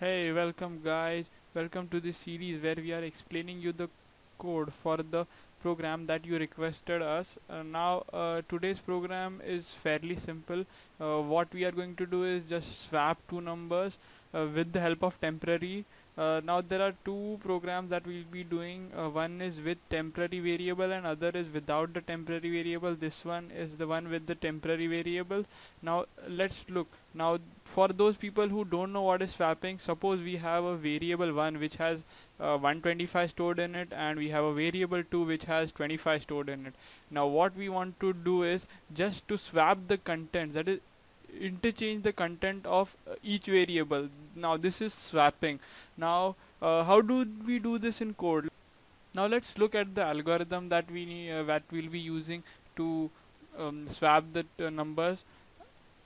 Hey, welcome guys. Welcome to this series where we are explaining you the code for the program that you requested us. Uh, now, uh, today's program is fairly simple. Uh, what we are going to do is just swap two numbers uh, with the help of temporary uh, now there are two programs that we'll be doing. Uh, one is with temporary variable and other is without the temporary variable. This one is the one with the temporary variable. Now let's look. Now for those people who don't know what is swapping suppose we have a variable 1 which has uh, 125 stored in it and we have a variable 2 which has 25 stored in it. Now what we want to do is just to swap the contents. That is interchange the content of uh, each variable. Now this is swapping. Now uh, how do we do this in code? Now let's look at the algorithm that we uh, that we'll be using to um, swap the uh, numbers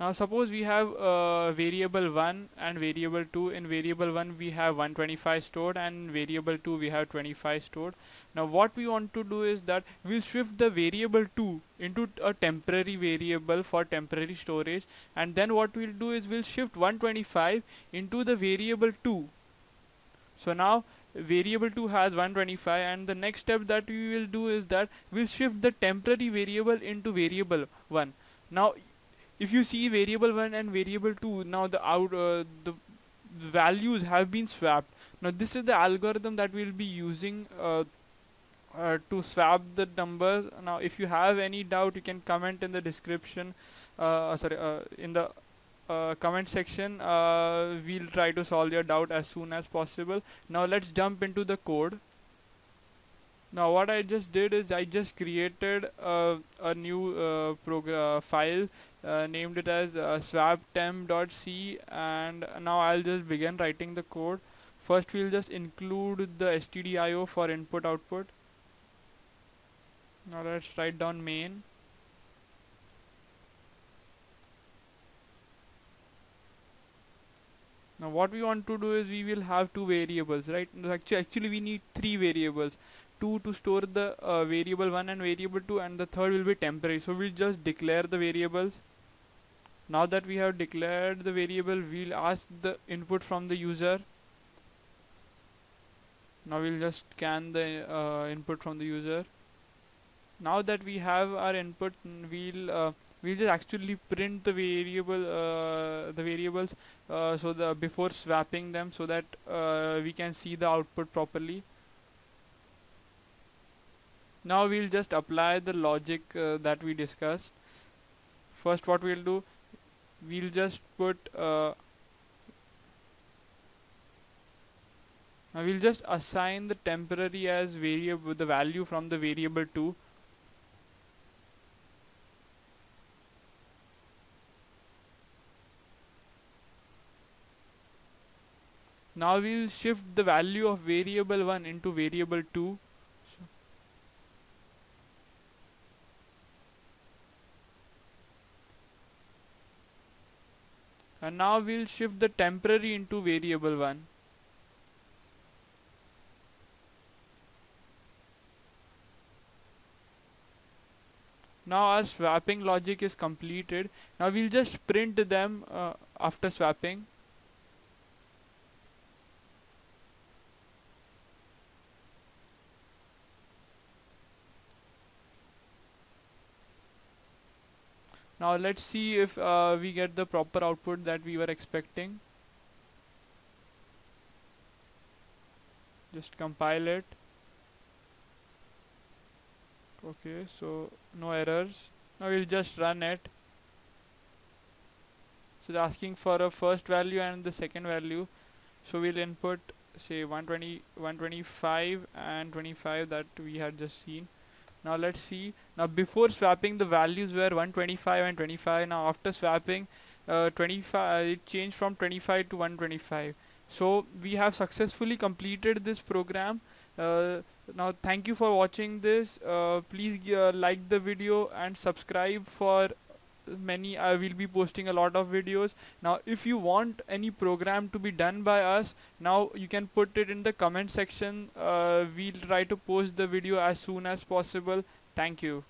now suppose we have uh, variable 1 and variable 2 in variable 1 we have 125 stored and variable 2 we have 25 stored. Now what we want to do is that we'll shift the variable 2 into a temporary variable for temporary storage. And then what we'll do is we'll shift 125 into the variable 2 so now variable 2 has 125 and the next step that we will do is that we'll shift the temporary variable into variable 1 now if you see variable 1 and variable 2 now the out uh, the values have been swapped. Now this is the algorithm that we'll be using uh, uh, to swap the numbers. Now if you have any doubt you can comment in the description uh, uh sorry uh, in the comment section. We'll try to solve your doubt as soon as possible. Now let's jump into the code now what I just did is I just created a new file uh, named it as uh, swaptemp.c and now I'll just begin writing the code. First we'll just include the stdio for input output. Now let's write down main. Now what we want to do is we will have two variables right? Actually, actually we need three variables 2 to store the uh, variable 1 and variable 2 and the third will be temporary. So we'll just declare the variables. Now that we have declared the variable we'll ask the input from the user. Now we'll just scan the uh, input from the user. Now that we have our input we'll uh, we'll just actually print the variable uh, the variables uh, so the before swapping them so that uh, we can see the output properly now we'll just apply the logic uh, that we discussed. First what we'll do we'll just put uh, we'll just assign the temporary as variable the value from the variable 2 now we'll shift the value of variable 1 into variable 2 and now we'll shift the temporary into variable 1 now our swapping logic is completed. Now we'll just print them uh, after swapping now let's see if uh, we get the proper output that we were expecting. Just compile it. Okay so no errors. Now we'll just run it. So it's asking for a first value and the second value. So we'll input say 120 125 and 25 that we had just seen now let's see. Now before swapping the values were 125 and 25 now after swapping uh, 25 it changed from 25 to 125 so we have successfully completed this program. Uh, now thank you for watching this. Uh, please uh, like the video and subscribe for many I will be posting a lot of videos. Now if you want any program to be done by us now you can put it in the comment section. Uh, we'll try to post the video as soon as possible. Thank you